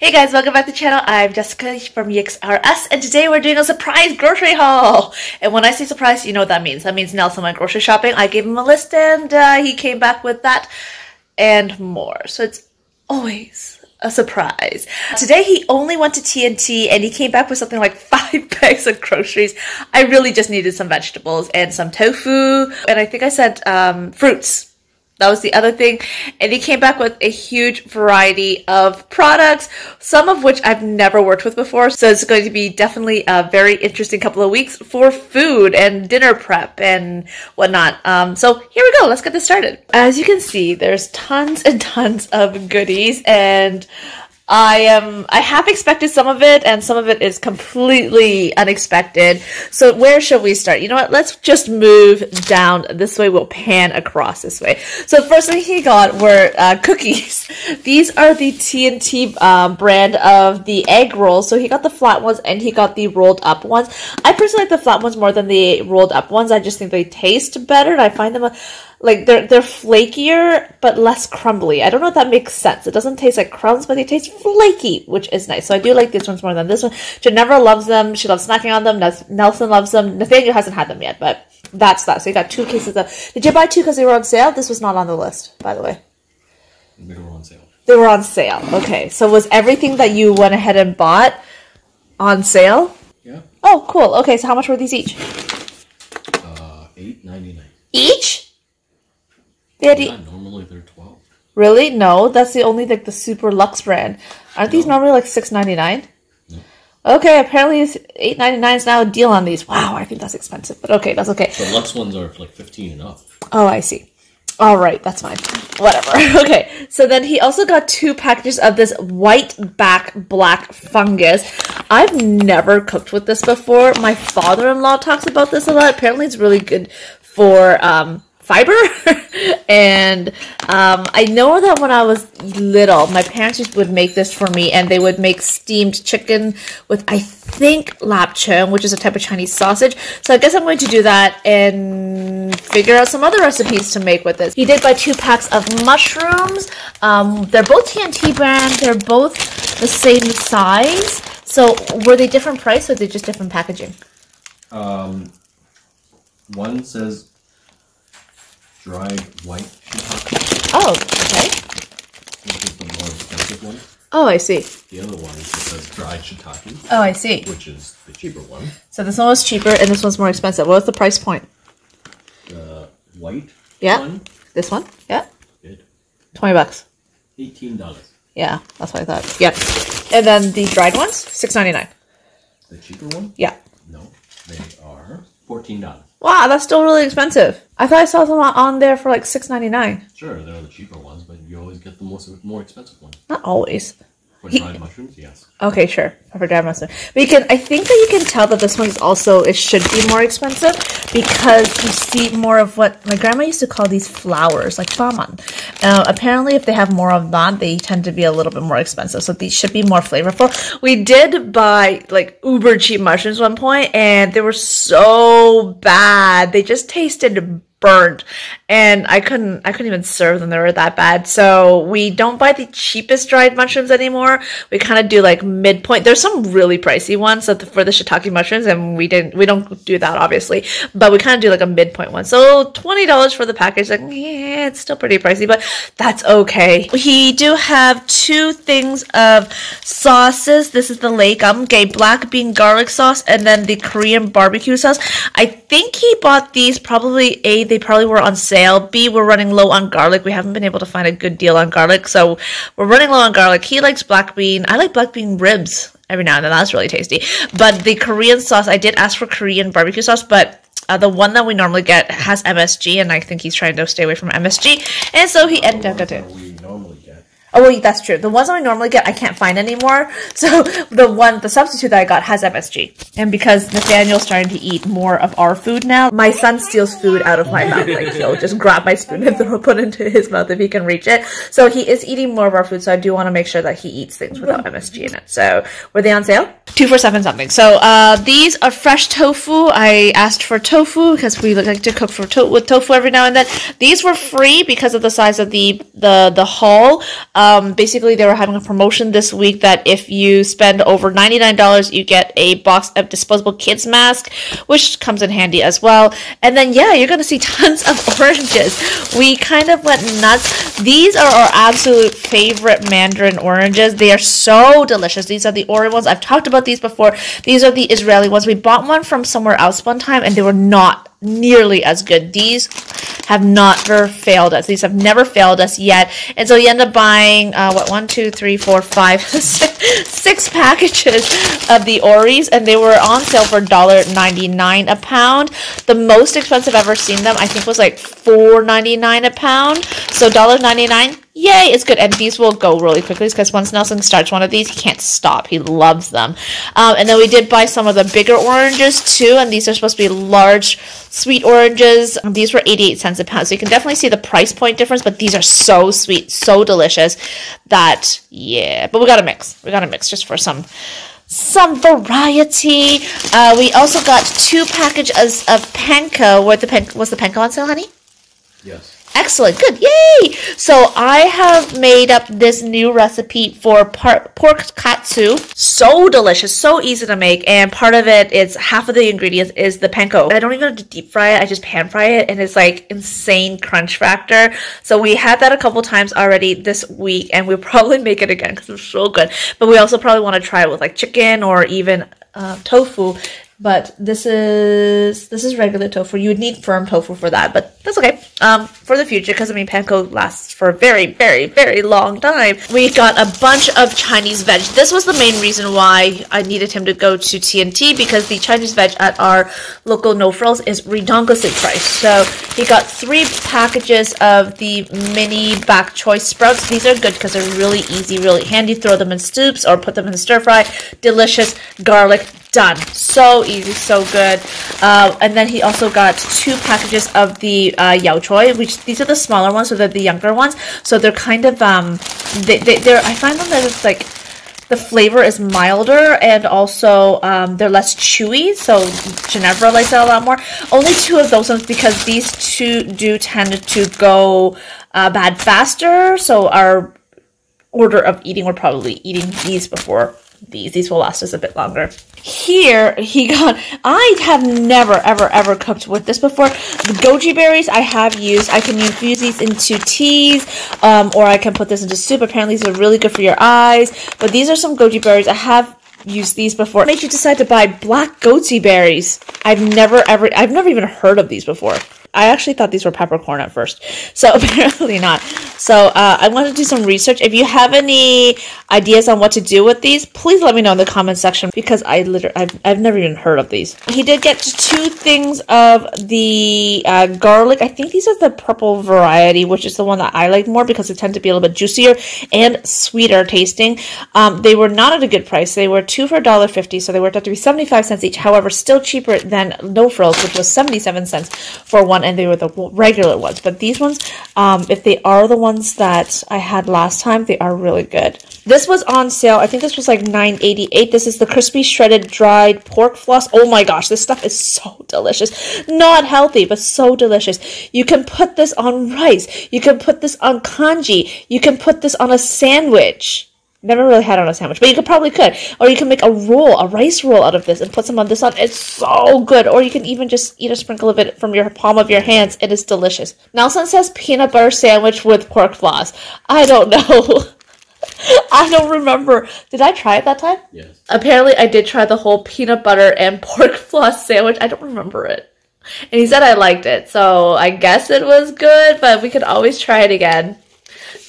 Hey guys, welcome back to the channel. I'm Jessica from YiksRUs and today we're doing a surprise grocery haul. And when I say surprise, you know what that means. That means Nelson went grocery shopping. I gave him a list and uh, he came back with that and more. So it's always a surprise. Today he only went to T&T and he came back with something like five bags of groceries. I really just needed some vegetables and some tofu and I think I said um, fruits that was the other thing. And he came back with a huge variety of products, some of which I've never worked with before. So it's going to be definitely a very interesting couple of weeks for food and dinner prep and whatnot. Um, so here we go. Let's get this started. As you can see, there's tons and tons of goodies and I am I have expected some of it and some of it is completely unexpected. So where should we start? You know what? Let's just move down this way. We'll pan across this way. So the first thing he got were uh, cookies. These are the T&T um, brand of the egg rolls. So he got the flat ones and he got the rolled up ones. I personally like the flat ones more than the rolled up ones. I just think they taste better and I find them a like they're they're flakier but less crumbly. I don't know if that makes sense. It doesn't taste like crumbs, but they taste flaky, which is nice. So I do like these ones more than this one. Jenevera loves them. She loves snacking on them. Nelson loves them. Nathaniel hasn't had them yet, but that's that. So you got two cases of. Did you buy two because they were on sale? This was not on the list, by the way. They were on sale. They were on sale. Okay, so was everything that you went ahead and bought on sale? Yeah. Oh, cool. Okay, so how much were these each? Uh, eight ninety nine. Each? Yeah, normally they're twelve. Really? No, that's the only like the super luxe brand. Aren't these normally like six ninety nine? Okay, apparently it's eight ninety nine is now a deal on these. Wow, I think that's expensive, but okay, that's okay. The Lux ones are like fifteen and up. Oh, I see. All right, that's fine. Whatever. Okay, so then he also got two packages of this white back black fungus. I've never cooked with this before. My father-in-law talks about this a lot. Apparently, it's really good for um, fiber. and um, I know that when I was little, my parents would make this for me, and they would make steamed chicken with, I think, lap lapchung, which is a type of Chinese sausage. So I guess I'm going to do that and figure out some other recipes to make with this. He did buy two packs of mushrooms. Um, they're both T&T brand. They're both the same size. So were they different price or they just different packaging? Um, one says dried white shiitake, Oh, okay. which is the more expensive one. Oh, I see. The other one says dried shiitake, Oh, I see. which is the cheaper one. So this one was cheaper and this one's more expensive. What was the price point? The white Yeah. one This one? Yeah. did 20 bucks. eighteen dollars. Yeah, that's what I thought. Yep. And then the dried ones, six ninety nine. The cheaper one? Yeah. No, they are fourteen dollars. Wow, that's still really expensive. I thought I saw some on there for like six ninety nine. Sure, they're the cheaper ones, but you always get the most more expensive one. Not always. For dried mushrooms, yes. Okay, sure. For dried mustard. But you can I think that you can tell that this one is also it should be more expensive because you see more of what my grandma used to call these flowers, like faman. Uh, apparently if they have more of that, they tend to be a little bit more expensive. So these should be more flavorful. We did buy like uber cheap mushrooms one point and they were so bad. They just tasted burnt and I couldn't I couldn't even serve them. They were that bad. So we don't buy the cheapest dried mushrooms anymore. We kind of do like midpoint. There's some really pricey ones for the shiitake mushrooms and we didn't we don't do that obviously. But we kind of do like a midpoint one. So $20 for the package like yeah it's still pretty pricey but that's okay. We do have two things of sauces. This is the lake um gay black bean garlic sauce and then the Korean barbecue sauce. I think he bought these probably a they probably were on sale. B, we're running low on garlic. We haven't been able to find a good deal on garlic, so we're running low on garlic. He likes black bean. I like black bean ribs every now and then. That's really tasty. But the Korean sauce, I did ask for Korean barbecue sauce, but uh, the one that we normally get has MSG, and I think he's trying to stay away from MSG, and so he ended up getting it. We normally get. Oh, wait, that's true. The ones that I normally get, I can't find anymore. So the one, the substitute that I got has MSG. And because Nathaniel's starting to eat more of our food now, my son steals food out of my mouth. Like he'll just grab my spoon and throw put into his mouth if he can reach it. So he is eating more of our food. So I do want to make sure that he eats things without MSG in it. So were they on sale? Two for seven something. So uh, these are fresh tofu. I asked for tofu because we like to cook for to with tofu every now and then. These were free because of the size of the the the haul. Um, Um, basically, they were having a promotion this week that if you spend over $99, you get a box of disposable kids mask, which comes in handy as well. And then, yeah, you're going to see tons of oranges. We kind of went nuts. These are our absolute favorite mandarin oranges. They are so delicious. These are the orange ones. I've talked about these before. These are the Israeli ones. We bought one from somewhere else one time and they were not nearly as good. These have never failed us. These have never failed us yet. And so you end up buying, uh, what, one, two, three, four, five, six, six packages of the Oris, and they were on sale for $1.99 a pound. The most expensive I've ever seen them, I think, was like $4.99 a pound. So $1.99 yay, it's good. And these will go really quickly because once Nelson starts one of these, he can't stop. He loves them. Um, and then we did buy some of the bigger oranges too, and these are supposed to be large sweet oranges. These were 88 cents a pound. So you can definitely see the price point difference, but these are so sweet, so delicious that, yeah. But we got to mix. We got to mix just for some some variety. Uh, we also got two packages of panko. What the pan- was the panko on sale, honey? Yes. Excellent. Good. Yay! So I have made up this new recipe for pork katsu. So delicious, so easy to make, and part of it is half of the ingredients is the panko. I don't even have to deep fry it. I just pan fry it, and it's like insane crunch factor. So we had that a couple times already this week, and we'll probably make it again because it's so good. But we also probably want to try it with like chicken or even uh, tofu but this is this is regular tofu. You would need firm tofu for that, but that's okay. Um, for the future, because I mean, panko lasts for a very, very, very long time. We got a bunch of Chinese veg. This was the main reason why I needed him to go to T&T because the Chinese veg at our local No Frills is ridiculously priced. So he got three packages of the mini bak choy sprouts. These are good because they're really easy, really handy. Throw them in soups or put them in stir fry. Delicious garlic done. So easy, so good. Uh, and then he also got two packages of the uh, yao choy, which these are the smaller ones, so they're the younger ones. So they're kind of um, they, they they're I find them that it's like the flavor is milder and also um, they're less chewy. So Jenevera likes it a lot more. Only two of those ones because these two do tend to go uh, bad faster. So our order of eating, we're probably eating these before these. These will last us a bit longer. Here, he got, I have never, ever, ever cooked with this before. The goji berries I have used. I can infuse these into teas, um, or I can put this into soup. Apparently, these are really good for your eyes. But these are some goji berries. I have used these before. Made you decide to buy black goji berries? I've never, ever, I've never even heard of these before. I actually thought these were peppercorn at first, so apparently not. So uh, I want to do some research. If you have any ideas on what to do with these, please let me know in the comment section because I literally I've, I've never even heard of these. He did get two things of the uh, garlic. I think these are the purple variety, which is the one that I like more because they tend to be a little bit juicier and sweeter tasting. Um, they were not at a good price. They were two for a dollar fifty, so they worked out to be seventy five cents each. However, still cheaper than No Frills, which was seventy seven cents for one, and they were the regular ones. But these ones, um, if they are the ones that I had last time, they are really good. This was on sale. I think this was like nine eighty eight. This is the crispy shredded dried pork floss. Oh my gosh, this stuff is so delicious. Not healthy, but so delicious. You can put this on rice. You can put this on congee. You can put this on a sandwich. Never really had on a sandwich, but you could probably could. Or you can make a roll, a rice roll out of this and put some of this on. It's so good. Or you can even just eat a sprinkle of it from your palm of your hands. It is delicious. Nelson says peanut butter sandwich with pork floss. I don't know. I don't remember. Did I try it that time? Yes. Apparently, I did try the whole peanut butter and pork floss sandwich. I don't remember it. And he said I liked it, so I guess it was good, but we could always try it again.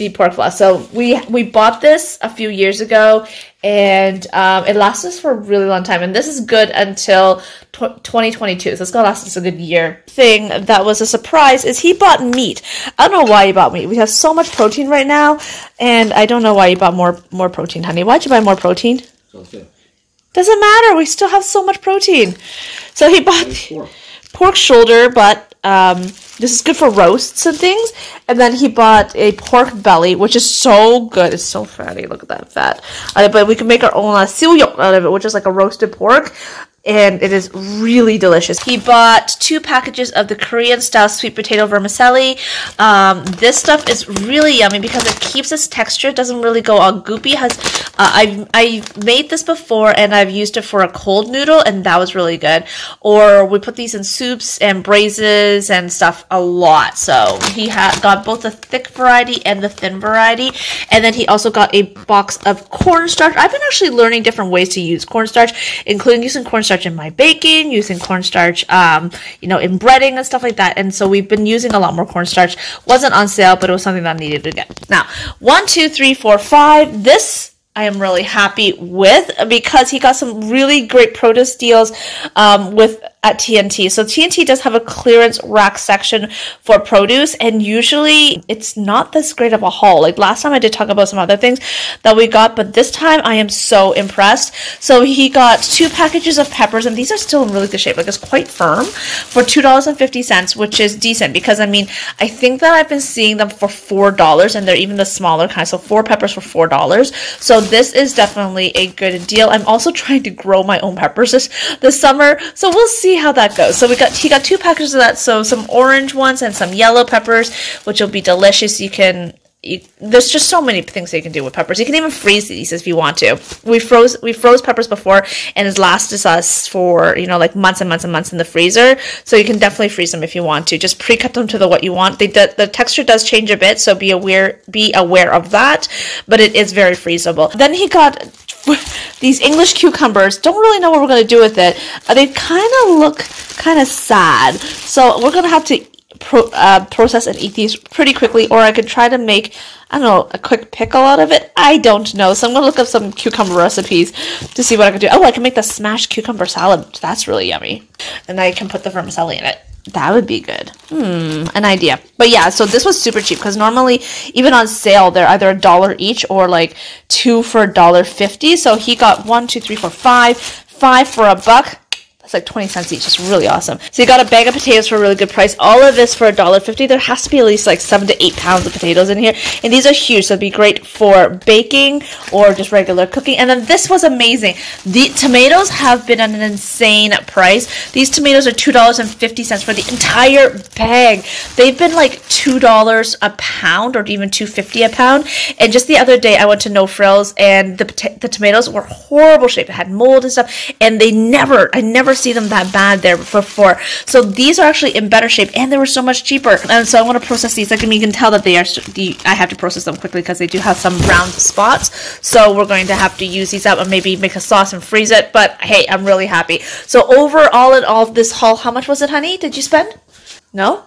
The pork floss. So we we bought this a few years ago, and um, it lasts us for a really long time. And this is good until tw 2022. So it's gonna last us a good year. Thing that was a surprise is he bought meat. I don't know why he bought meat. We have so much protein right now, and I don't know why you bought more more protein, honey. Why'd you buy more protein? Good. Doesn't matter. We still have so much protein. So he bought pork. pork shoulder, but um, this is good for roasts and things. And then he bought a pork belly, which is so good. It's so fatty. Look at that fat. Uh, but we can make our own uh, siu out of it, which is like a roasted pork. And it is really delicious. He bought two packages of the Korean style sweet potato vermicelli. Um, this stuff is really yummy because it keeps its texture, it doesn't really go all goopy. Has uh, I've I've made this before and I've used it for a cold noodle and that was really good. Or we put these in soups and braises and stuff a lot. So he got both the thick variety and the thin variety, and then he also got a box of cornstarch. I've been actually learning different ways to use cornstarch, including using cornstarch cornstarch in my baking, using cornstarch, um, you know, in breading and stuff like that. And so we've been using a lot more cornstarch. Wasn't on sale, but it was something that I needed to get. Now, one, two, three, four, five. This I am really happy with because he got some really great produce deals um, with at T&T. So T&T does have a clearance rack section for produce, and usually it's not this great of a haul. Like last time I did talk about some other things that we got, but this time I am so impressed. So he got two packages of peppers, and these are still in really good shape. Like it's quite firm for two dollars and fifty cents, which is decent because I mean I think that I've been seeing them for four dollars, and they're even the smaller kind. So four peppers for four dollars. So this is definitely a good deal. I'm also trying to grow my own peppers this this summer, so we'll see see how that goes. So we got he got two packages of that. So some orange ones and some yellow peppers, which will be delicious. You can you, there's just so many things you can do with peppers. You can even freeze these if you want to. We froze we froze peppers before, and it lasted us for you know like months and months and months in the freezer. So you can definitely freeze them if you want to. Just pre-cut them to the what you want. They the, the texture does change a bit, so be aware be aware of that. But it is very freezable. Then he got these English cucumbers. Don't really know what we're gonna do with it. Uh, they kind of look kind of sad, so we're gonna have to pro, uh, process and eat these pretty quickly, or I could try to make, I don't know, a quick pickle out of it. I don't know. So I'm going to look up some cucumber recipes to see what I can do. Oh, I can make the smashed cucumber salad. That's really yummy. And I can put the vermicelli in it. That would be good. Hmm, an idea. But yeah, so this was super cheap because normally, even on sale, they're either a dollar each or like two for a dollar fifty. So he got one, two, three, four, five, five for a buck. It's like 20 cents each. It's really awesome. So you got a bag of potatoes for a really good price. All of this for a dollar fifty. There has to be at least like seven to eight pounds of potatoes in here. And these are huge, so it'd be great for baking or just regular cooking. And then this was amazing. The tomatoes have been at an insane price. These tomatoes are $2.50 for the entire bag. They've been like $2 a pound or even $2.50 a pound. And just the other day I went to No Frills and the, the tomatoes were horrible shape. It had mold and stuff. And they never, I never see them that bad there before. So these are actually in better shape and they were so much cheaper. And so I want to process these. Like, I mean, you can tell that they are, The, I have to process them quickly because they do have some brown spots. So we're going to have to use these up and maybe make a sauce and freeze it. But hey, I'm really happy. So overall in all of this haul, how much was it, honey? Did you spend? No?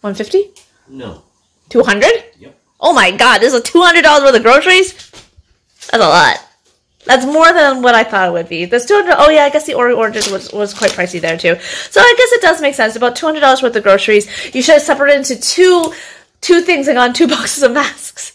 150? No. 200? Yep. Oh my god, this is $200 worth of groceries? That's a lot. That's more than what I thought it would be. This 200 Oh yeah, I guess the oranges was, was quite pricey there too. So I guess it does make sense. About $200 worth of groceries. You should have separated into two two things and gotten two boxes of masks.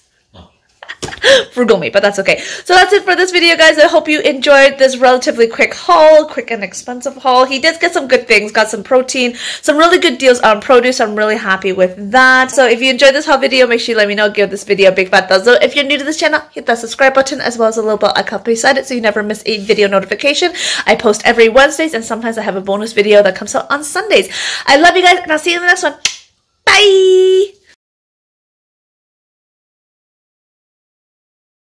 Frugal me, but that's okay. So that's it for this video, guys. I hope you enjoyed this relatively quick haul, quick and expensive haul. He did get some good things, got some protein, some really good deals on produce. I'm really happy with that. So if you enjoyed this haul video, make sure you let me know. Give this video a big fat thumbs up. If you're new to this channel, hit that subscribe button as well as a little bell icon beside it so you never miss a video notification. I post every Wednesdays and sometimes I have a bonus video that comes out on Sundays. I love you guys and I'll see you in the next one. Bye!